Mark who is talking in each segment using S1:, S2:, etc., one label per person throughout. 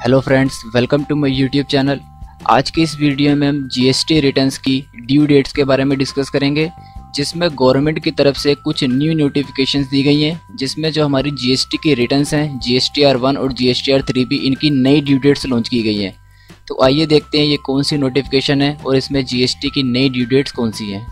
S1: Hello friends, welcome to my YouTube channel. आज के इस वीडियो में हम जीएसटी रिटर्न्स की ड्यू डेट्स के बारे में डिस्कस करेंगे, जिसमें गवर्नमेंट की तरफ़ से कुछ न्यू नोटिफिकेशंस दी गई हैं, जिसमें जो हमारी जीएसटी की रिटर्न्स हैं जीएसटी आर वन और जीएसटी आर थ्री भी इनकी नई ड्यू डेट्स लॉन्च की गई हैं। तो आइए देखते हैं ये कौन सी नोटिफिकेशन है और इसमें जीएसटी की नई ड्यू डेट्स कौन सी हैं।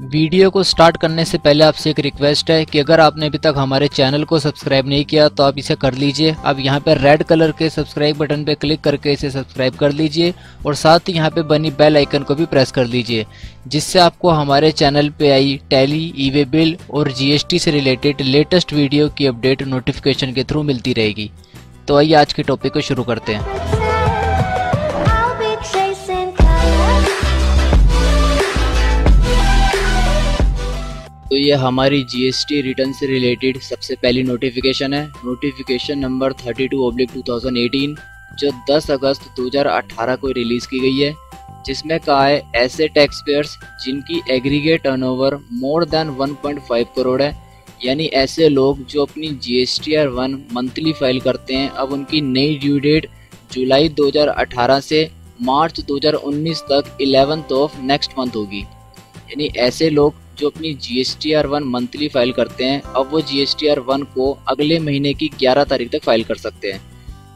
S1: वीडियो को स्टार्ट करने से पहले आपसे एक रिक्वेस्ट है कि अगर आपने अभी तक हमारे चैनल को सब्सक्राइब नहीं किया तो आप इसे कर लीजिए। अब यहाँ पर रेड कलर के सब्सक्राइब बटन पर क्लिक करके इसे सब्सक्राइब कर लीजिए और साथ ही यहाँ पे बनी बेल आइकन को भी प्रेस कर लीजिए, जिससे आपको हमारे चैनल पे i Tally e way bill और जीएसटी से रिलेटेड लेटेस्ट वीडियो की अपडेट नोटिफिकेशन के थ्रू मिलती रहेगी। तो आइए आज के टॉपिक को शुरू करते हैं। तो ये हमारी जीएसटी रिटर्न से रिलेटेड सबसे पहली नोटिफिकेशन है। Notification number 32 two oblique two जो 10 अगस्त 2018 को रिलीज़ की गई है, जिसमें कहा है, ऐसे टैक्स पेयर्स जिनकी aggregate turnover more than 1.5 crore है, यानी ऐसे लोग जो अपनी G S T R one monthly file करते हैं, अब उनकी नई ड्यू डेट जुलाई 2018 से मार्च 2019 तक इलेवेंथ ऑफ़ नेक्स्ट मंथ होगी। यानी ऐसे लोग जो अपनी G S T R one monthly file करते हैं, अब वो G S T R one को अगले महीने की 11 तारीख तक फ़ाइल कर सकते हैं।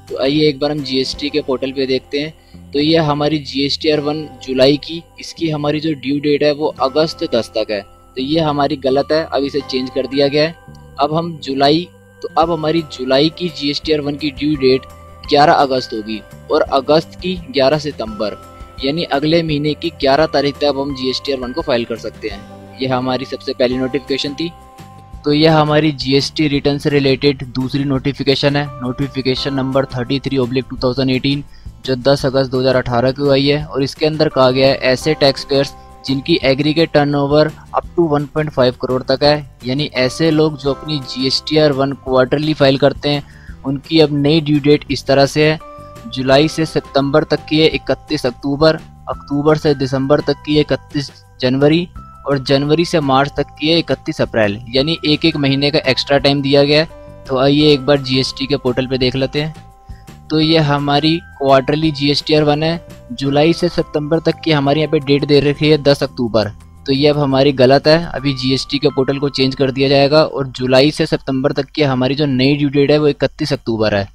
S1: तो आइए एक बार हम जी एस टी के पोर्टल पे देखते हैं। तो ये हमारी G S T R one जुलाई की। इसकी हमारी जो ड्यू डेट है वो अगस्त दस तक है। तो ये हमारी गलत है, अब इसे चेंज कर दिया गया है। अब हम जुलाई तो अब हमारी जुलाई की G S T R one की ड्यू डेट 11 अगस्त होगी और अगस्त की 11 सितंबर, यानी अगले महीने की 11 तारीख तक अब हम G S T R one को फ़ाइल कर सकते हैं। ये हमारी सबसे पहली नोटिफिकेशन थी। तो यह हमारी जीएसटी रिटर्न से रिलेटेड दूसरी नोटिफिकेशन है। Notification number 33 three oblique two जो 10 अगस्त 2018 को आई है और इसके अंदर कहा गया है ऐसे टैक्स पेयर्स जिनकी aggregate turnover up to 1.5 crore तक है। यानी ऐसे लोग जो अपनी G S T R one quarterly file करते हैं, उनकी अब नई ड्यू डेट इस तरह से है। जुलाई से सितंबर तक की है, इकतीस अक्टूबर अक्टूबर से दिसंबर तक की है, इकतीस जनवरी और जनवरी से मार्च तक की है इकतीस अप्रैल। यानी एक एक महीने का एक्स्ट्रा टाइम दिया गया है। तो आइए एक बार जीएसटी के पोर्टल पे देख लेते हैं। तो ये हमारी क्वार्टरली जी एस वन है। जुलाई से सितंबर तक की हमारे यहाँ पे डेट दे रखी है दस अक्टूबर। तो ये अब हमारी गलत है। अभी जीएसटी के पोर्टल को चेंज कर दिया जाएगा और जुलाई से सितंबर तक की हमारी जो नई ड्यू डेट है वो इकतीस अक्टूबर है।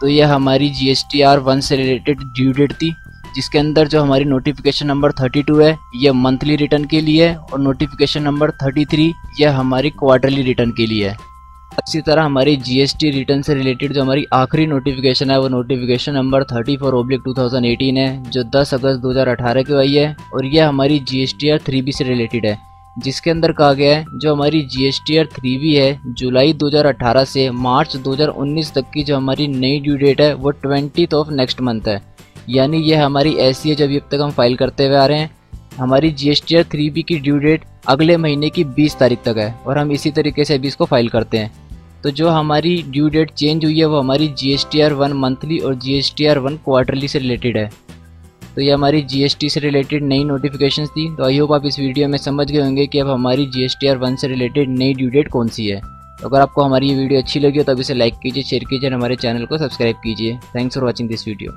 S1: तो ये हमारी G S T R one से रिलेटेड ड्यू डेट थी। जिसके अंदर जो हमारी नोटिफिकेशन नंबर 32 है ये मंथली रिटर्न के लिए है और नोटिफिकेशन नंबर 33 यह हमारी क्वार्टरली रिटर्न के लिए है। इसी तरह हमारी जीएसटी रिटर्न से रिलेटेड जो हमारी आखिरी नोटिफिकेशन है, वो notification number 34 four oblique two है, जो 10 अगस्त 2018 की आई है और यह हमारी जी एस टी से रिलेटेड है। जिसके अंदर कहा गया है, जो हमारी G S T R three B है, जुलाई 2018 से मार्च 2019 तक की जो हमारी नई ड्यू डेट है, वो ट्वेंटी ऑफ़ नेक्स्ट मंथ है। यानी ये हमारी ऐसी है जब अब तक हम फ़ाइल करते हुए आ रहे हैं। हमारी जी एस थ्री बी की ड्यू डेट अगले महीने की 20 तारीख तक है और हम इसी तरीके से अभी इसको फ़ाइल करते हैं। तो जो हमारी ड्यू डेट चेंज हुई है, वो हमारी G S T R one monthly और G S T R one quarterly से रिलेटेड है। तो ये हमारी जी एस टी से रिलेटेड नई नोटिफिकेशन थी। तो आई होप आप इस वीडियो में समझ गए होंगे कि अब हमारी G S T R one से रिलेटेड नई ड्यू डेट कौन सी है। तो अगर आपको हमारी ये वीडियो अच्छी लगी हो तो इसे लाइक कीजिए शेयर कीजिए और हमारे चैनल को सब्सक्राइब कीजिए। Thanks for watching this video